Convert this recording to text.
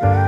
Bye.